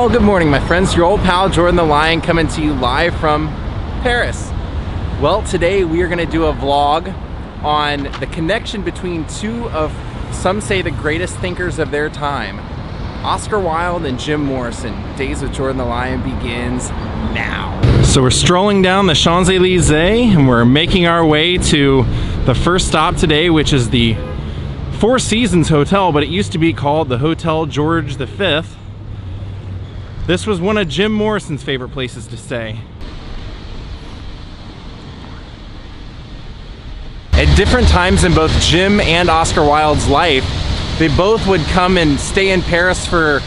Well, good morning, my friends. Your old pal Jordan the Lion coming to you live from Paris. Well, today we are going to do a vlog on the connection between two of some say the greatest thinkers of their time, Oscar Wilde and Jim Morrison. Daze with Jordan the Lion begins now. So we're strolling down the Champs-Elysees and we're making our way to the first stop today, which is the Four Seasons Hotel, but it used to be called the Hotel George V. This was one of Jim Morrison's favorite places to stay. At different times in both Jim and Oscar Wilde's life, they both would come and stay in Paris for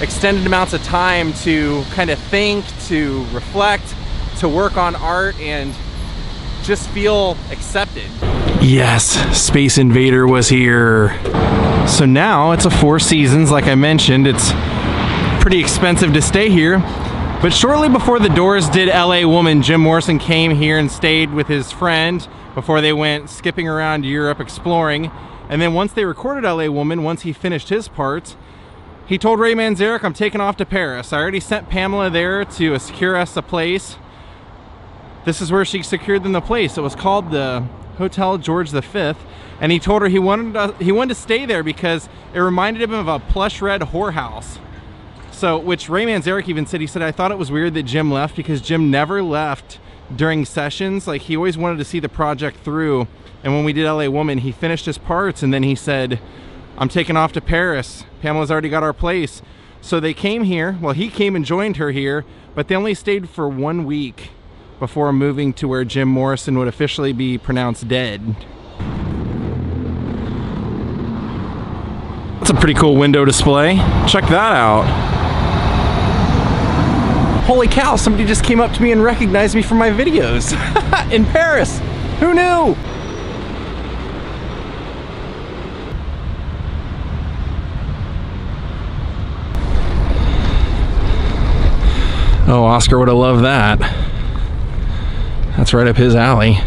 extended amounts of time to kind of think, to reflect, to work on art, and just feel accepted. Yes, Space Invader was here. So now it's a Four Seasons, like I mentioned. It's pretty expensive to stay here. But shortly before the doors did LA Woman, Jim Morrison came here and stayed with his friend before they went skipping around Europe exploring. And then once they recorded LA Woman, once he finished his part, he told Ray Manzarek, I'm taking off to Paris. I already sent Pamela there to secure us a place. This is where she secured them the place. It was called the Hotel George V. And he told her he wanted to, he wanted to stay there because it reminded him of a plush red whorehouse. So, which Ray Manzarek even said, he said, I thought it was weird that Jim left because Jim never left during sessions. Like he always wanted to see the project through. And when we did LA Woman, he finished his parts and then he said, I'm taking off to Paris. Pamela's already got our place. So they came here. Well, he came and joined her here, but they only stayed for one week before moving to where Jim Morrison would officially be pronounced dead. That's a pretty cool window display. Check that out. Holy cow, somebody just came up to me and recognized me from my videos in Paris. Who knew? Oh, Oscar would have loved that. That's right up his alley.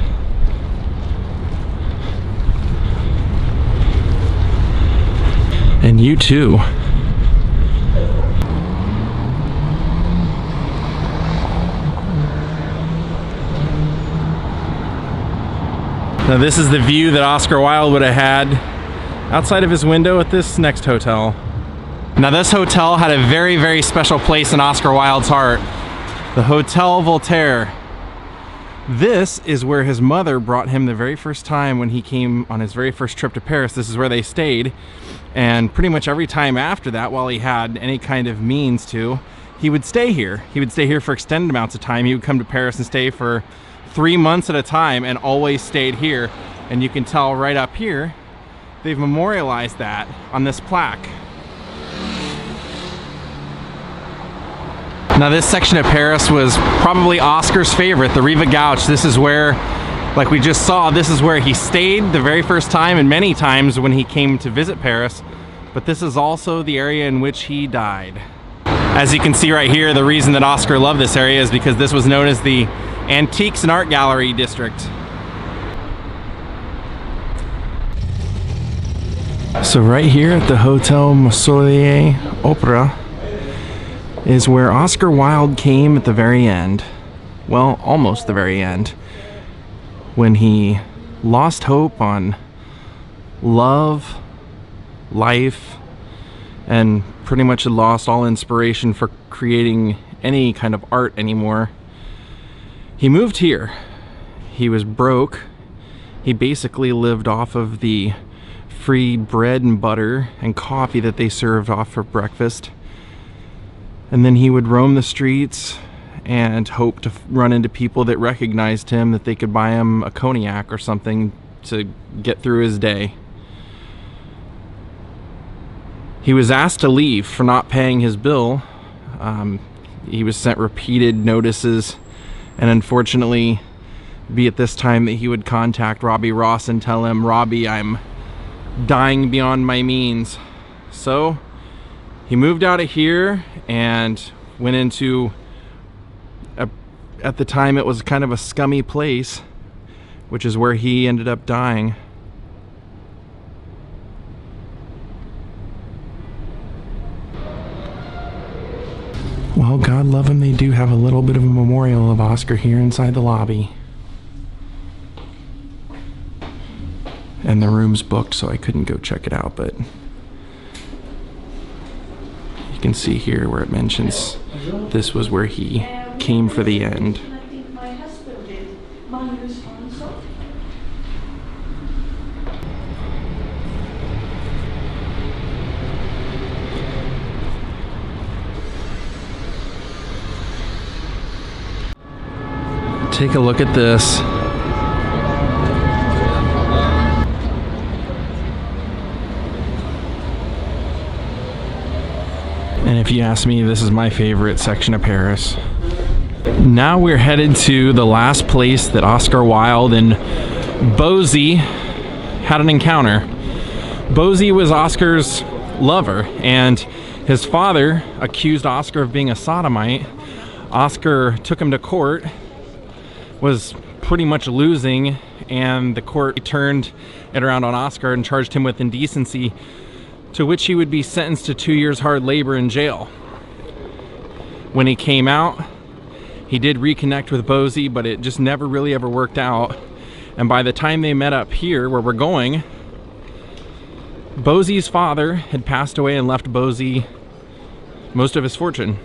And you too. Now this is the view that Oscar Wilde would have had outside of his window at this next hotel. Now this hotel had a very, very special place in Oscar Wilde's heart. The Hotel Voltaire. This is where his mother brought him the very first time when he came on his very first trip to Paris. This is where they stayed. And pretty much every time after that, while he had any kind of means to, he would stay here. He would stay here for extended amounts of time. He would come to Paris and stay for three months at a time and always stayed here. And you can tell right up here, they've memorialized that on this plaque. Now this section of Paris was probably Oscar's favorite, the Rive Gauche. This is where, like we just saw, this is where he stayed the very first time and many times when he came to visit Paris. But this is also the area in which he died. As you can see right here, the reason that Oscar loved this area is because this was known as the Antiques and Art Gallery District. So right here at the Hotel Marsollier Opera is where Oscar Wilde came at the very end. Well, almost the very end. When he lost hope on love, life, and pretty much had lost all inspiration for creating any kind of art anymore. He moved here. He was broke. He basically lived off of the free bread and butter and coffee that they served off for breakfast. And then he would roam the streets and hope to run into people that recognized him, that they could buy him a cognac or something to get through his day. He was asked to leave for not paying his bill. Um, he was sent repeated notices and unfortunately be at this time that he would contact Robbie Ross and tell him, Robbie, I'm dying beyond my means. So he moved out of here and went into, a, at the time it was kind of a scummy place, which is where he ended up dying. Well, God love him, they do have a little bit of a memorial of Oscar here inside the lobby. And the room's booked, so I couldn't go check it out, but you can see here where it mentions this was where he came for the end. I think my husband did. My response. Take a look at this. And if you ask me, this is my favorite section of Paris. Now we're headed to the last place that Oscar Wilde and Bosie had an encounter. Bosie was Oscar's lover, and his father accused Oscar of being a sodomite. Oscar took him to court, was pretty much losing, and the court turned it around on Oscar and charged him with indecency, to which he would be sentenced to two years hard labor in jail. When he came out, he did reconnect with Bosie, but it just never really ever worked out. And by the time they met up here, where we're going, Bosie's father had passed away and left Bosie most of his fortune.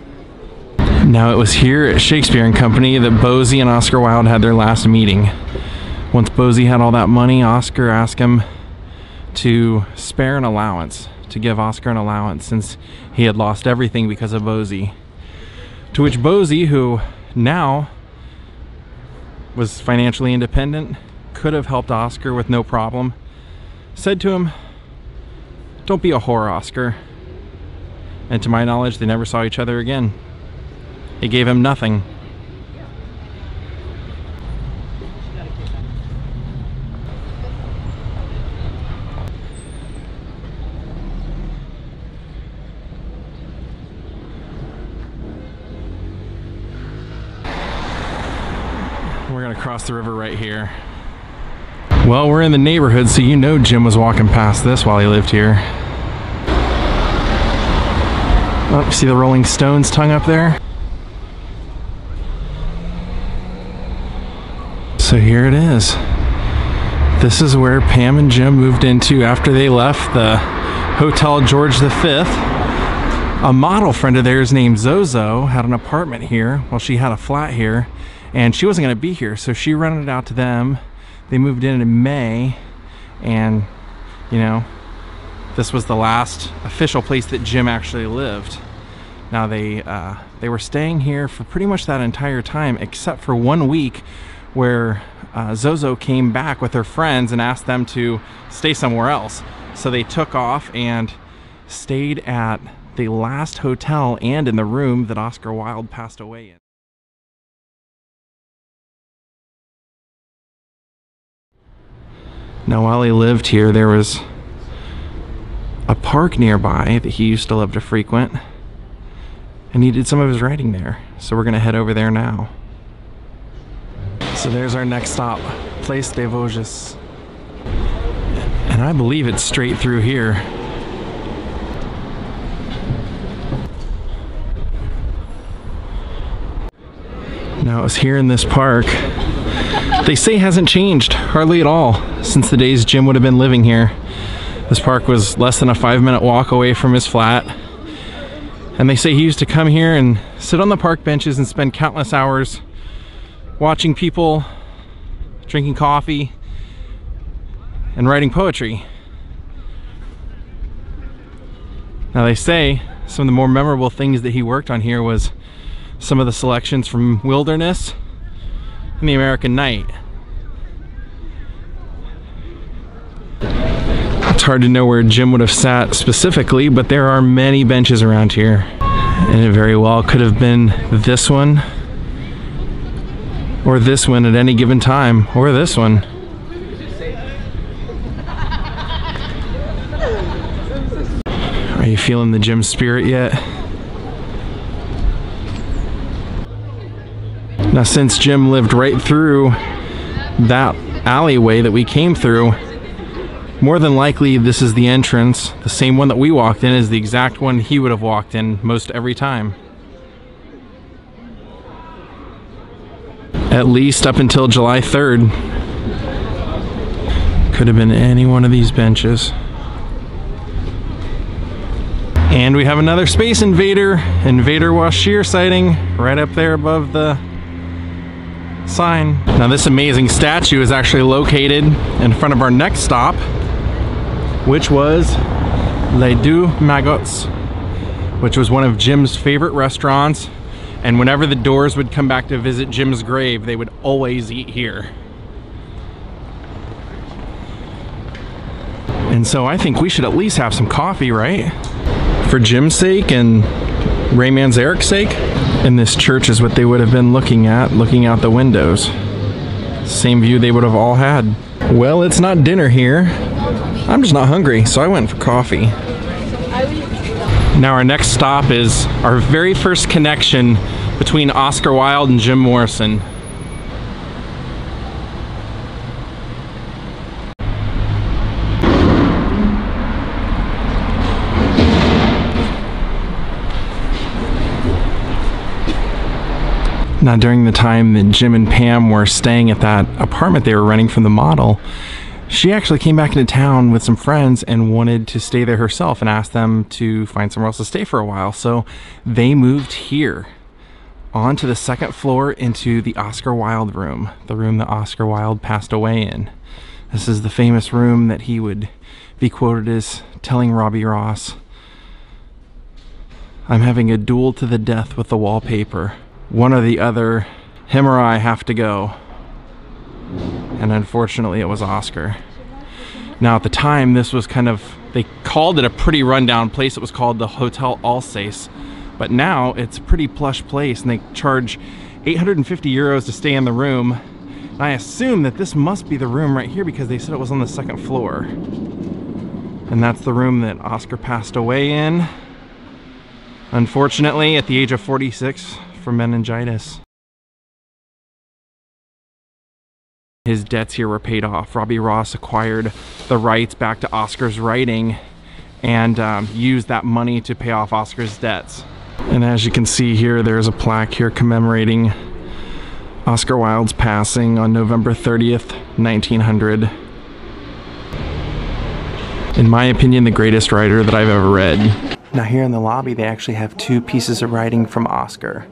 Now it was here at Shakespeare and Company that Bosie and Oscar Wilde had their last meeting. Once Bosie had all that money, Oscar asked him to spare an allowance, to give Oscar an allowance since he had lost everything because of Bosie. To which Bosie, who now was financially independent, could have helped Oscar with no problem, said to him, Don't be a whore, Oscar. And to my knowledge, they never saw each other again. He gave him nothing. We're gonna cross the river right here. Well, we're in the neighborhood, so you know Jim was walking past this while he lived here. Oh, see the Rolling Stones tongue up there? So here it is. This is where Pam and Jim moved into after they left the Hotel George V. A model friend of theirs named Zozo had an apartment here. Well, she had a flat here, and she wasn't going to be here, so she rented it out to them. They moved in in May, and you know, this was the last official place that Jim actually lived. Now they uh, they were staying here for pretty much that entire time, except for one week where uh, Zozo came back with her friends and asked them to stay somewhere else. So they took off and stayed at the last hotel and in the room that Oscar Wilde passed away in. Now, while he lived here, there was a park nearby that he used to love to frequent, and he did some of his writing there. So we're gonna head over there now. So there's our next stop, Place des Vosges. And I believe it's straight through here. Now it's here in this park. They say hasn't changed hardly at all since the days Jim would have been living here. This park was less than a five minute walk away from his flat. And they say he used to come here and sit on the park benches and spend countless hours watching people, drinking coffee, and writing poetry. Now they say some of the more memorable things that he worked on here was some of the selections from Wilderness and The American Night. It's hard to know where Jim would have sat specifically, but there are many benches around here. And it very well could have been this one, or this one at any given time, or this one. Are you feeling the Jim spirit yet? Now, since Jim lived right through that alleyway that we came through, more than likely this is the entrance. The same one that we walked in is the exact one he would have walked in most every time. At least up until July 3rd. Could have been any one of these benches. And we have another Space Invader, Invader Washir sighting right up there above the sign. Now this amazing statue is actually located in front of our next stop, which was Les Deux Magots, which was one of Jim's favorite restaurants. And whenever the Doors would come back to visit Jim's grave, they would always eat here. And so I think we should at least have some coffee, right? For Jim's sake and Ray Manzarek's sake. And this church is what they would have been looking at, looking out the windows. Same view they would have all had. Well, it's not dinner here. I'm just not hungry, so I went for coffee. Now our next stop is our very first connection between Oscar Wilde and Jim Morrison. Now, during the time that Jim and Pam were staying at that apartment they were renting from the model, she actually came back into town with some friends and wanted to stay there herself and asked them to find somewhere else to stay for a while. So they moved here onto the second floor into the Oscar Wilde room, the room that Oscar Wilde passed away in. This is the famous room that he would be quoted as telling Robbie Ross, I'm having a duel to the death with the wallpaper one or the other, him or I have to go. And unfortunately, it was Oscar. Now, at the time, this was kind of, they called it a pretty rundown place. It was called the Hotel Alsace. But now it's a pretty plush place and they charge 850 euros to stay in the room. And I assume that this must be the room right here because they said it was on the second floor. And that's the room that Oscar passed away in. Unfortunately, at the age of 46, from meningitis. His debts here were paid off. Robbie Ross acquired the rights back to Oscar's writing and um, used that money to pay off Oscar's debts. And as you can see here, there's a plaque here commemorating Oscar Wilde's passing on November 30th, 1900. In my opinion, the greatest writer that I've ever read. Now here in the lobby, they actually have two pieces of writing from Oscar.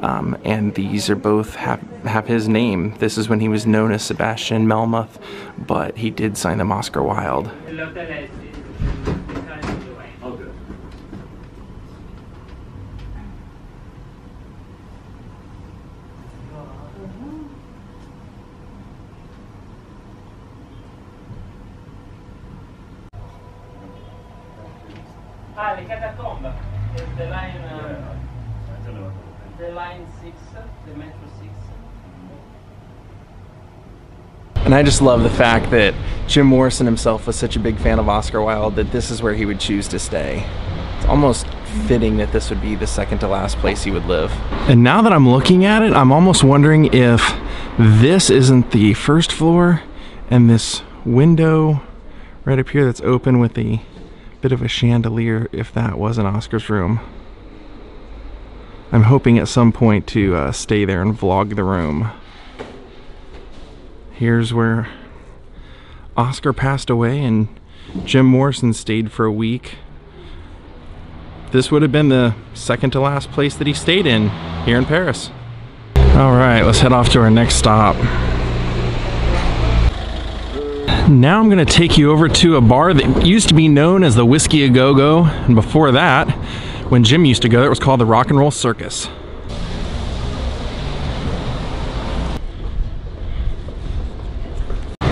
Um, and these are both have, have his name. This is when he was known as Sebastian Melmoth, but he did sign them Oscar Wilde. Ah, les catacombes. The line, uh, the line 6, the metro 6. And I just love the fact that Jim Morrison himself was such a big fan of Oscar Wilde that this is where he would choose to stay. It's almost fitting that this would be the second to last place he would live. And now that I'm looking at it, I'm almost wondering if this isn't the first floor and this window right up here that's open with the bit of a chandelier if that was an Oscar's room. I'm hoping at some point to uh, stay there and vlog the room. Here's where Oscar passed away and Jim Morrison stayed for a week. This would have been the second to last place that he stayed in here in Paris. All right, let's head off to our next stop. Now I'm going to take you over to a bar that used to be known as the Whiskey A Go Go, and before that, when Jim used to go, it was called the Rock and Roll Circus.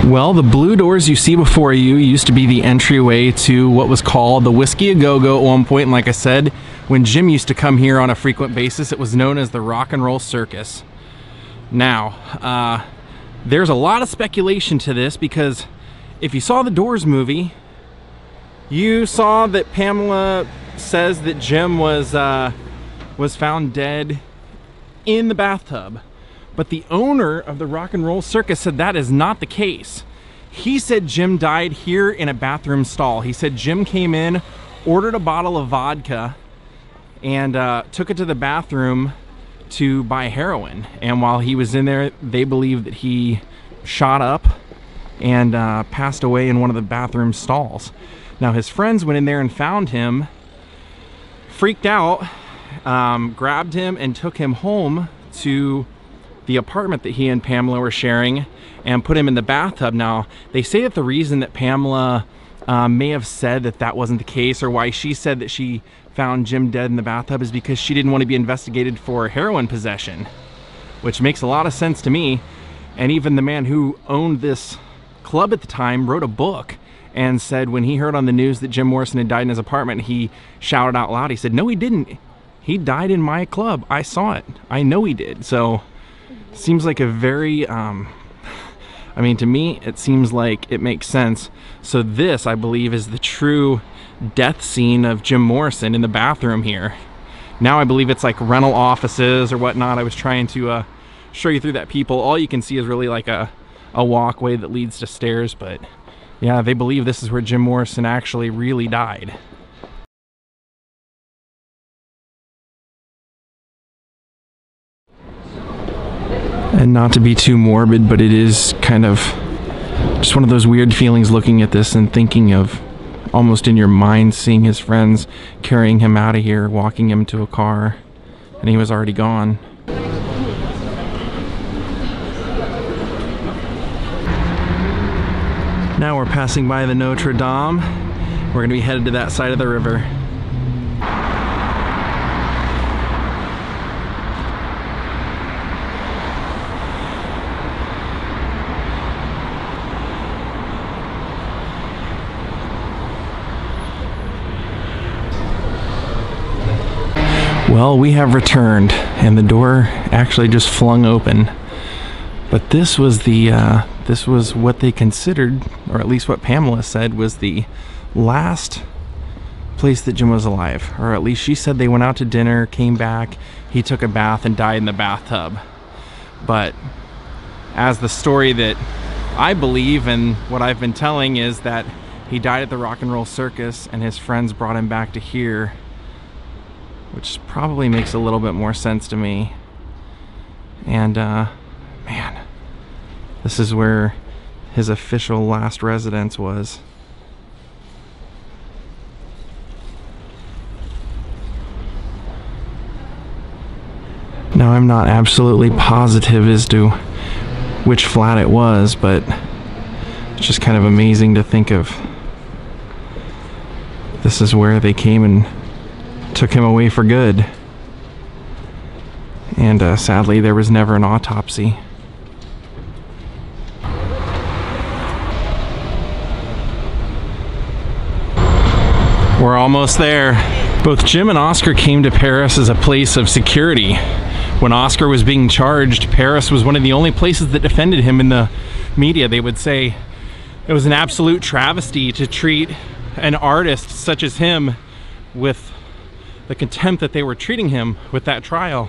Well, the blue doors you see before you used to be the entryway to what was called the Whiskey A Go Go at one point. And like I said, when Jim used to come here on a frequent basis, it was known as the Rock and Roll Circus. Now, uh, there's a lot of speculation to this because if you saw the Doors movie, you saw that Pamela says that Jim was uh, was found dead in the bathtub. But the owner of the Rock and Roll Circus said that is not the case. He said Jim died here in a bathroom stall. He said Jim came in, ordered a bottle of vodka, and uh, took it to the bathroom to buy heroin. And while he was in there, they believe that he shot up and uh, passed away in one of the bathroom stalls. Now, his friends went in there and found him, freaked out, um, grabbed him, and took him home to the apartment that he and Pamela were sharing and put him in the bathtub. Now, they say that the reason that Pamela um, may have said that that wasn't the case or why she said that she found Jim dead in the bathtub is because she didn't want to be investigated for heroin possession, which makes a lot of sense to me. And even the man who owned this club at the time wrote a book and said when he heard on the news that Jim Morrison had died in his apartment, he shouted out loud, he said, No, he didn't. He died in my club. I saw it. I know he did. So, seems like a very, um, I mean, to me, it seems like it makes sense. So, this, I believe, is the true death scene of Jim Morrison in the bathroom here. Now I believe it's like rental offices or whatnot. I was trying to uh, show you through that people. All you can see is really like a, a walkway that leads to stairs, but yeah, they believe this is where Jim Morrison actually really died. And not to be too morbid, but it is kind of just one of those weird feelings looking at this and thinking of almost in your mind seeing his friends carrying him out of here, walking him to a car, and he was already gone. Now we're passing by the Notre Dame. We're gonna be headed to that side of the river. Well, we have returned, and the door actually just flung open. But this was the uh, this was what they considered, or at least what Pamela said, was the last place that Jim was alive. Or at least she said they went out to dinner, came back, he took a bath, and died in the bathtub. But as the story that I believe and what I've been telling is that he died at the Rock and Roll Circus, and his friends brought him back to here which probably makes a little bit more sense to me. And, uh, man, this is where his official last residence was. Now, I'm not absolutely positive as to which flat it was, but it's just kind of amazing to think of. This is where they came and took him away for good. And uh, sadly, there was never an autopsy. We're almost there. Both Jim and Oscar came to Paris as a place of security. When Oscar was being charged, Paris was one of the only places that defended him in the media. They would say it was an absolute travesty to treat an artist such as him with the contempt that they were treating him with that trial.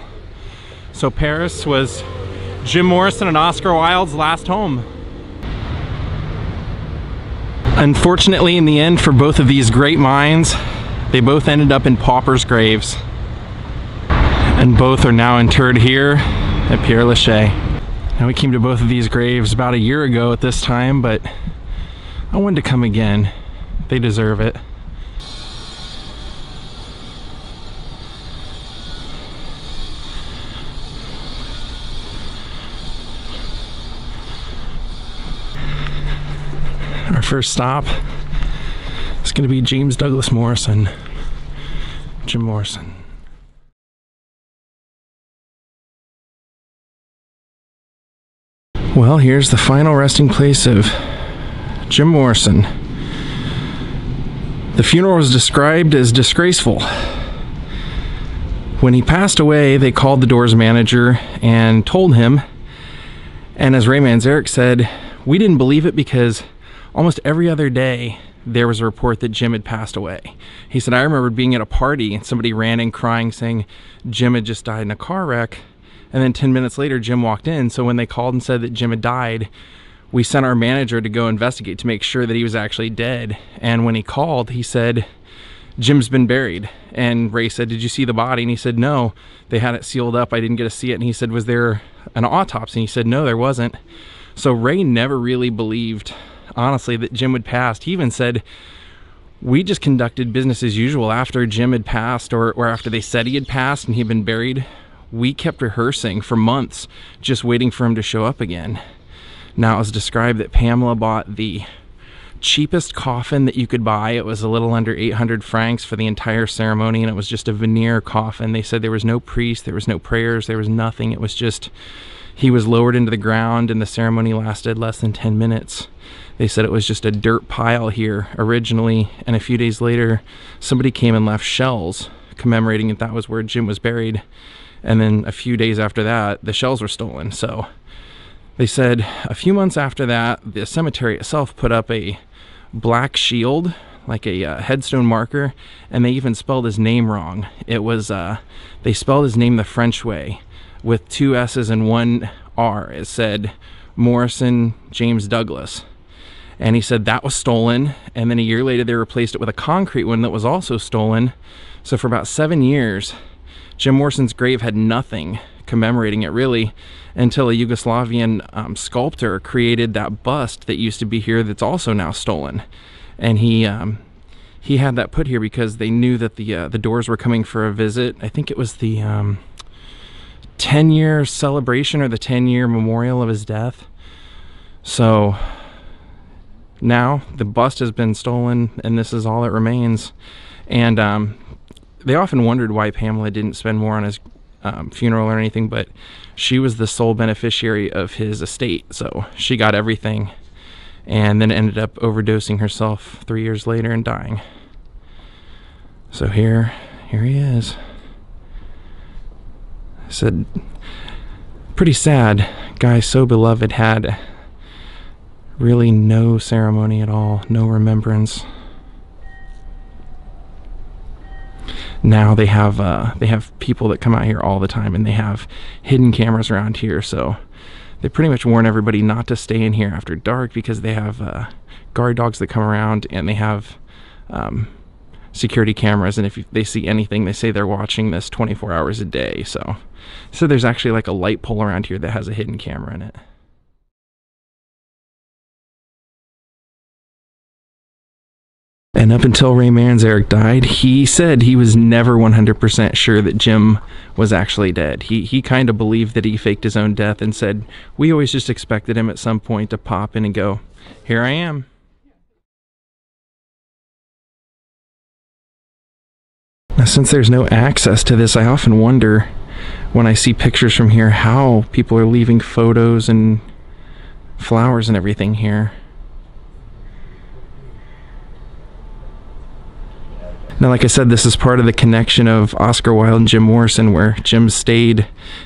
So Paris was Jim Morrison and Oscar Wilde's last home. Unfortunately, in the end, for both of these great minds, they both ended up in paupers' graves. And both are now interred here at Pere Lachaise. Now, we came to both of these graves about a year ago at this time, but I wanted to come again. They deserve it. our first stop is going to be James Douglas Morrison. Jim Morrison. Well, here's the final resting place of Jim Morrison. The funeral was described as disgraceful. When he passed away, they called the doors manager and told him, and as Ray Manzarek said, we didn't believe it because almost every other day there was a report that Jim had passed away. He said, I remember being at a party and somebody ran in crying saying Jim had just died in a car wreck. And then 10 minutes later, Jim walked in. So when they called and said that Jim had died, we sent our manager to go investigate to make sure that he was actually dead. And when he called, he said Jim's been buried. And Ray said, Did you see the body? And he said, No. They had it sealed up. I didn't get to see it. And he said, Was there an autopsy? And he said, No, there wasn't. So Ray never really believed, honestly, that Jim had passed. He even said, we just conducted business as usual after Jim had passed or, or after they said he had passed and he'd been buried. We kept rehearsing for months, just waiting for him to show up again. Now it was described that Pamela bought the cheapest coffin that you could buy. It was a little under 800 francs for the entire ceremony, and it was just a veneer coffin. They said there was no priest, there was no prayers, there was nothing. It was just he was lowered into the ground, and the ceremony lasted less than 10 minutes. They said it was just a dirt pile here originally, and a few days later, somebody came and left shells commemorating that that was where Jim was buried. And then a few days after that, the shells were stolen. So they said a few months after that, the cemetery itself put up a black shield, like a uh, headstone marker, and they even spelled his name wrong. It was, uh, they spelled his name the French way with two S's and one R. It said Morrison James Douglas. And he said that was stolen. And then a year later, they replaced it with a concrete one that was also stolen. So for about seven years, Jim Morrison's grave had nothing commemorating it really until a Yugoslavian um, sculptor created that bust that used to be here that's also now stolen. And he um, he had that put here because they knew that the uh, the doors were coming for a visit. I think it was the um, 10 year celebration or the 10 year memorial of his death. So now the bust has been stolen and this is all that remains. And um, they often wondered why Pamela didn't spend more on his um, funeral or anything, but she was the sole beneficiary of his estate, so she got everything, and then ended up overdosing herself three years later and dying. So here, here he is. Said, pretty sad. Guy so beloved had really no ceremony at all, no remembrance. now they have uh, they have people that come out here all the time and they have hidden cameras around here so they pretty much warn everybody not to stay in here after dark because they have uh, guard dogs that come around and they have um, security cameras and if they see anything they say they're watching this 24 hours a day so so there's actually like a light pole around here that has a hidden camera in it And up until Ray Manzarek died, he said he was never 100% sure that Jim was actually dead. He, he kind of believed that he faked his own death and said, We always just expected him at some point to pop in and go, Here I am. Since there's no access to this, I often wonder when I see pictures from here how people are leaving photos and flowers and everything here. Now, like I said, this is part of the connection of Oscar Wilde and Jim Morrison, where Jim stayed.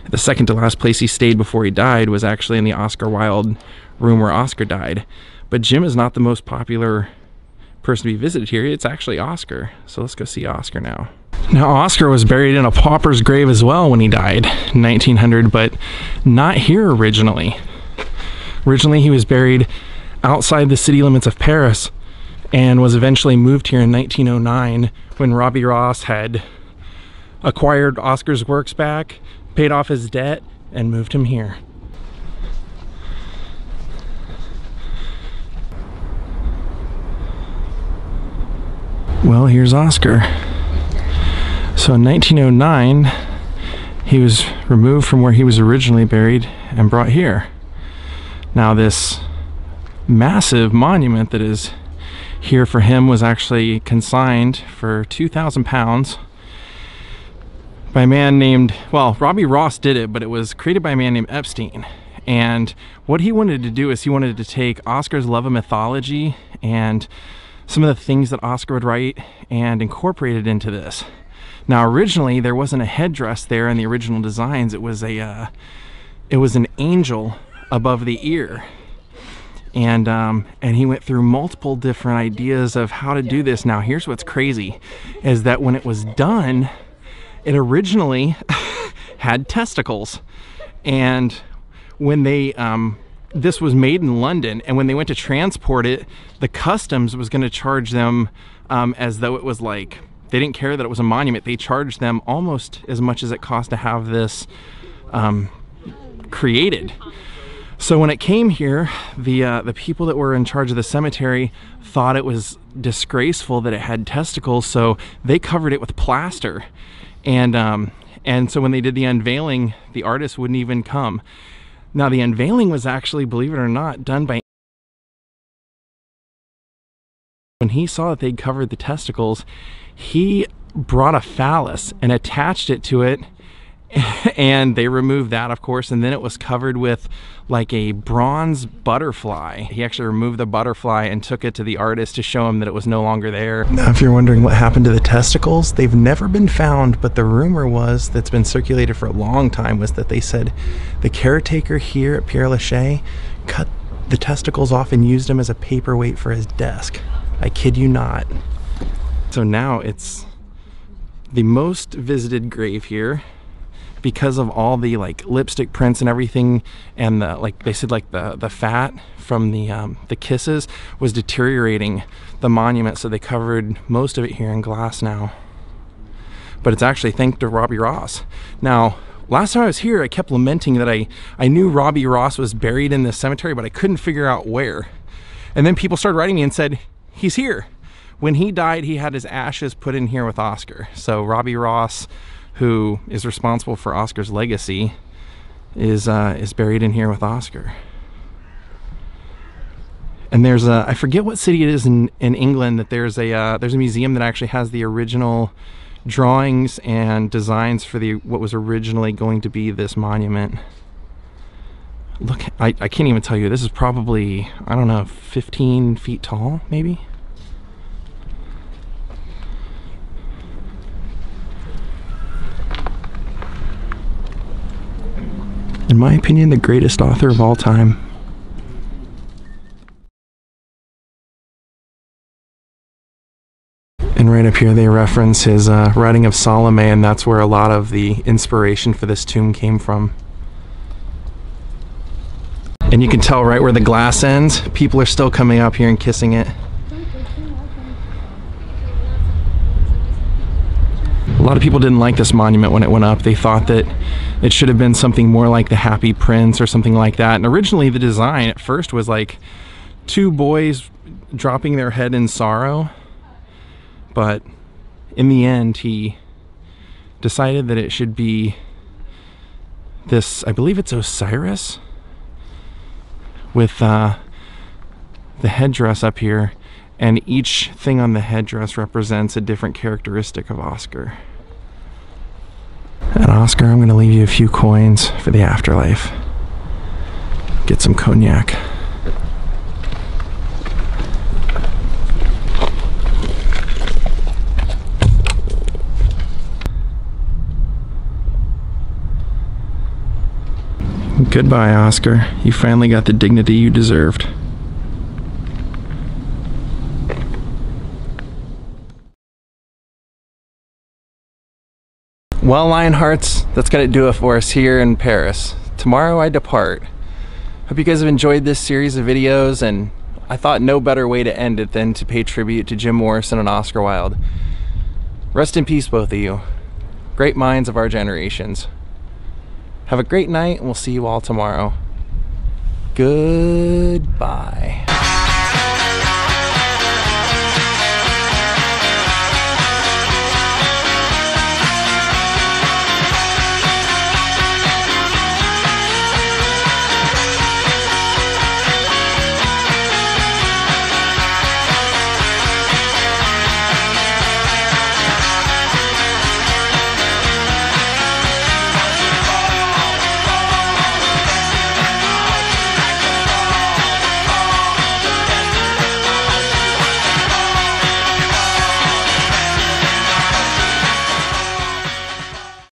The second to last place he stayed before he died was actually in the Oscar Wilde room where Oscar died. But Jim is not the most popular person to be visited here. It's actually Oscar. So let's go see Oscar now. Now, Oscar was buried in a pauper's grave as well when he died in 1900, but not here originally. Originally, he was buried outside the city limits of Paris and was eventually moved here in 1909 when Robbie Ross had acquired Oscar's works back, paid off his debt, and moved him here. Well, here's Oscar. So in 1909, he was removed from where he was originally buried and brought here. Now, this massive monument that is here for him was actually consigned for 2,000 pounds by a man named, well, Robbie Ross did it, but it was created by a man named Epstein. And what he wanted to do is he wanted to take Oscar's love of mythology and some of the things that Oscar would write and incorporate it into this. Now, originally there wasn't a headdress there in the original designs. It was a, uh, it was an angel above the ear and um, and he went through multiple different ideas of how to do this. Now, here's what's crazy: is that when it was done, it originally had testicles, and when they um, this was made in London, and when they went to transport it, the customs was going to charge them um, as though it was like they didn't care that it was a monument. They charged them almost as much as it cost to have this um, created. So when it came here, the uh, the people that were in charge of the cemetery thought it was disgraceful that it had testicles, so they covered it with plaster. And um, and so when they did the unveiling, the artist wouldn't even come. Now the unveiling was actually, believe it or not, done by when he saw that they'd covered the testicles, he brought a phallus and attached it to it and they removed that of course and then it was covered with like a bronze butterfly. He actually removed the butterfly and took it to the artist to show him that it was no longer there. Now if you're wondering what happened to the testicles they've never been found but the rumor was that's been circulated for a long time was that they said the caretaker here at Père Lachaise cut the testicles off and used them as a paperweight for his desk. I kid you not so now it's the most visited grave here because of all the like lipstick prints and everything and the like they said like the the fat from the um, the kisses was deteriorating the monument. So they covered most of it here in glass now. But it's actually thanks to Robbie Ross. Now last time I was here I kept lamenting that I I knew Robbie Ross was buried in this cemetery but I couldn't figure out where. And then people started writing me and said he's here when he died he had his ashes put in here with Oscar so Robbie Ross who is responsible for Oscar's legacy, is uh, is buried in here with Oscar. And there's a I forget what city it is in in England that there's a uh, there's a museum that actually has the original drawings and designs for the what was originally going to be this monument. Look, I, I can't even tell you. This is probably I don't know 15 feet tall, maybe. In my opinion, the greatest author of all time. And right up here, they reference his uh, writing of Salome, and that's where a lot of the inspiration for this tomb came from. And you can tell right where the glass ends, people are still coming up here and kissing it. A lot of people didn't like this monument when it went up. They thought that it should have been something more like the Happy Prince or something like that. And originally the design at first was like two boys dropping their head in sorrow. But in the end, he decided that it should be this, I believe it's Osiris with uh, the headdress up here and each thing on the headdress represents a different characteristic of Oscar. And Oscar, I'm going to leave you a few coins for the afterlife. Get some cognac. Goodbye, Oscar. You finally got the dignity you deserved. Well, Lionhearts, that's going to do it for us here in Paris. Tomorrow I depart. Hope you guys have enjoyed this series of videos, and I thought no better way to end it than to pay tribute to Jim Morrison and Oscar Wilde. Rest in peace, both of you. Great minds of our generations. Have a great night, and we'll see you all tomorrow. Goodbye.